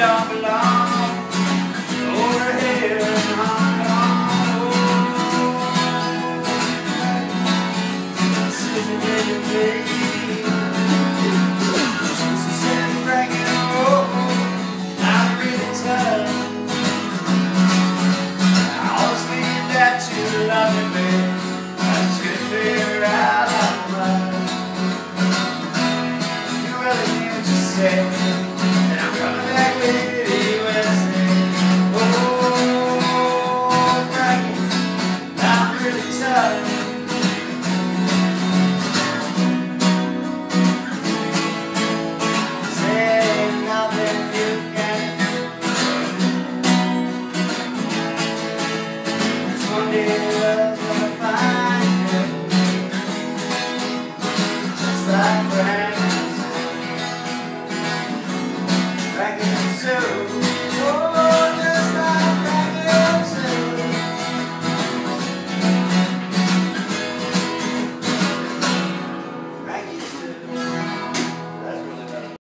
don't really tough. Yeah.